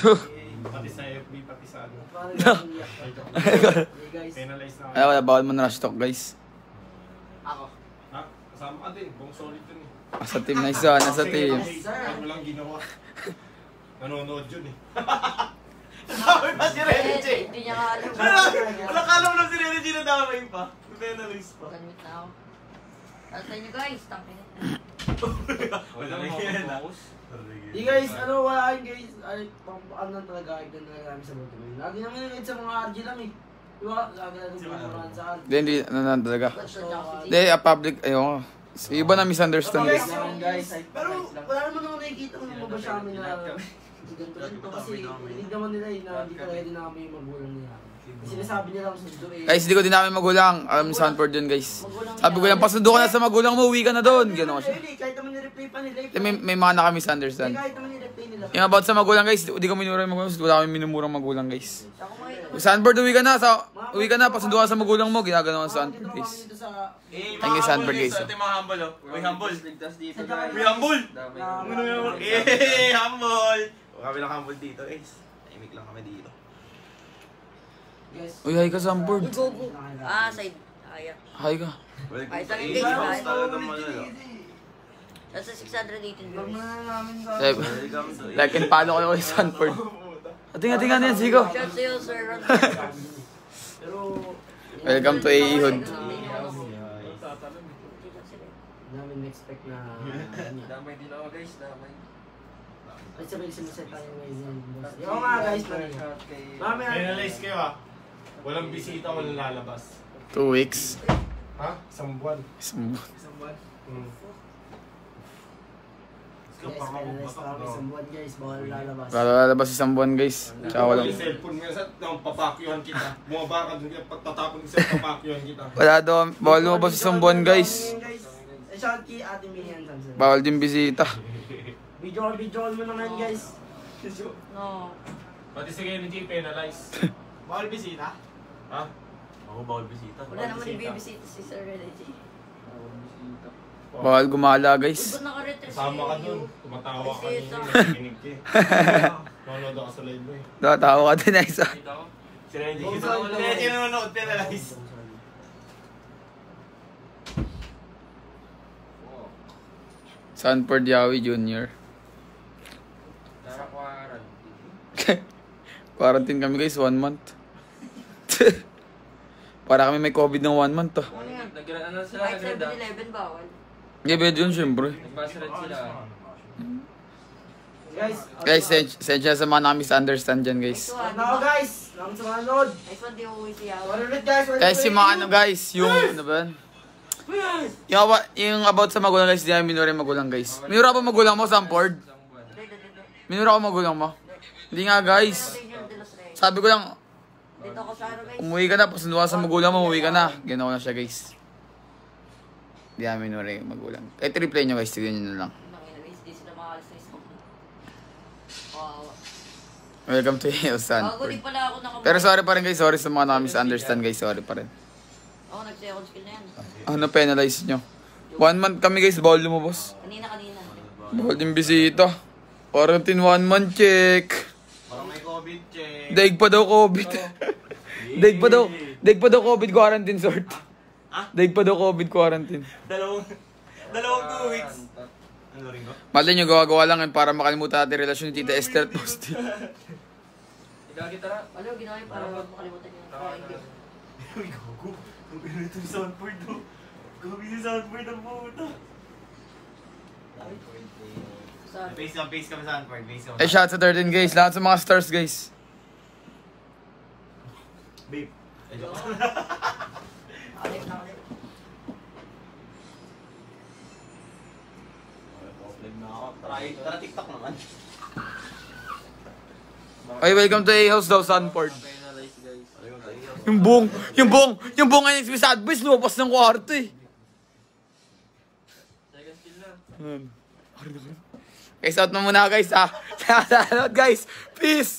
Pati sa FB, pati sa ano. Penalize na Ay, ako. wala, bawal mo na rush talk, guys. Ako. Ha? Kasama ka din. Buong solid dun eh. Nasa team na isa, nasa team. Ano lang ginawa. Nanonood yun eh. Dami pa si Renny J. Hindi niya alam. Wala ka alam lang si Renny J na damay pa. Penalize pa. Ganit na ako. At sa inyo guys, tangin na. Wala. Di guys, ano, wala kayo guys. Ay, pang ano lang talaga, ignan talaga kami sa buto. Lagi naman yung sa mga RG lang eh. Di ba? Lagi na yung pumurahan sa RG. Hindi, hindi, ano na talaga. Hindi, a public, ayun. Iba na misunderstand. Pero wala naman ako nakikita ng mga sa amin na ganito ganito kasi hindi naman nila eh na hindi talaga din namin yung magulang nila. Sinasabi nila ang sundo eh. Guys, hindi ko din namin magulang. Alam ni Sanford yun, guys. Sabi ko lang, pasundo ka na sa magulang mo, uwi ka na doon. Gano'n ko siya. Really, kahit naman ni-replay pa nila. eh. Eh, May, may mga Hindi, naka-misunderstand. kahit naman ni-replay nila. Yung about sa magulang, guys, hindi ko minura yung magulang. Wala kami minumurang magulang, guys. Sanford, uwi ka na. Sa, uwi ka na, pasundo ka sa magulang mo. Ginagano ka sa Sanford, guys. Eh, Thank you, Sanford, guys. Ito yung mga humble oh. Uy, humble. Uy, humble. Ano yung Eh, humble. O, kami lang humble dito, eh. Tahimik lang kami dito. Guys. Uy, hi ka, Sanford. Uy, go, go. Ah, side. Ayan. Hi ka. Ay, sa Eh, guys, guys. talaga naman, ano. Nasa 618 Huwag views. Like, Welcome to like and follow ko kay Sanford. Ating, ating, ano yan, sigo. Shout sa'yo, Sir Ron. Welcome to Ihod. namin expect na... Damay din ako guys, damay. Ay, sabay sinuset tayo ngayon. Yung nga guys, mali. Mami, Penalize kayo ah. Walang bisita, walang lalabas. Two weeks. Ha? Isang buwan. Isang Hmm. Guys, penalize pa kami sa buwan guys. Bawal lalabas. Para lalabas isang buwan, guys. Tsaka walang... Yung cellphone mo sa nang papakyuhan kita. Bumaba ka dun, pagtatapon sa papakyuhan kita. Wala daw, bawal lumabas isang buwan, guys. Kay Ate Minian Samson. Bawal din bisita. Video video mo naman guys. No. Pati si Kenny G, penalize. Bawal bisita? Ha? Ako bawal bisita. Wala naman yung bibisita si Sir Renedy. Bawal gumala, Uy, guys. ba't Kasama ka dun. Tumatawa ka Bisita. nung nakikinig ka eh. Nanonood ako sa live mo eh. Tatawa ka din, isa. Dito ako. Si Renny. Bawal Si sa- Renny nanonood, penalize. Sanford Yawi Jr. Nasa quarantine. Quarantine kami, guys, one month. Para kami may COVID ng one month, to. Ano yan? Nag- ano sila, Kahit nag-red ah. 7-Eleven bawal. Bed yun, syempre. Sila. Guys, Guys, send, send siya sa mga nakamisunderstand dyan, guys. Ito Ano guys? Lang sa manood. Next one, di uuwi si Yawa. Sorry ulit guys. Guys, yung mga ano, guys, yung, ano ba yun? Yung, about, yung about sa magulang, guys, di namin minura yung magulang, guys. Minura pa magulang mo, Sanford? Isang buwan. Minura ko magulang mo? Hindi nga, guys. Sabi ko lang, Dito ako sa ano guys. umuwi ka na, pasundo ka sa magulang mo, umuwi ka na. Ginawa na siya, guys. Di namin minura yung magulang. Eh, replay nyo, guys, tignan nyo na lang. Welcome to di Sanford. Pero sorry pa rin, guys. Sorry sa mga nakamisunderstand, guys. Sorry pa rin. Ako nag-second skill na yan. Ano penalize nyo? One month kami, guys. Bawal lumabas. Kanina, kanina. Bawal din bisita. Quarantine one month check. COVID check. Daig pa daw COVID. Daig pa daw. Daig pa daw COVID quarantine sort. Ah? Daig pa daw COVID quarantine. Dalawang, dalawang two weeks. Ano rin ko? Mali nyo, gawa-gawa lang yun para makalimutan natin yung relasyon ni Tita Esther at Toasty. Ikaw kita na. Ano, ginawa yun para makalimutan yung trying game. Uy, gago. Ang ganito ni Soundboard do. Gabi si Soundboard ang puta. Sorry. Base ka, base kami Soundboard. Base kami. Eh, shout sa 13 guys. Lahat sa mga stars guys. Babe. Ay, joke. Try, tara TikTok naman. Ay, welcome to A-House daw, Sanford. Penalize guys. Yung buong, yung buong, yung buong NXP sa advice, lumabas ng kwarto eh. Second skill na. Guys, out na muna guys ha. Sa guys. Peace!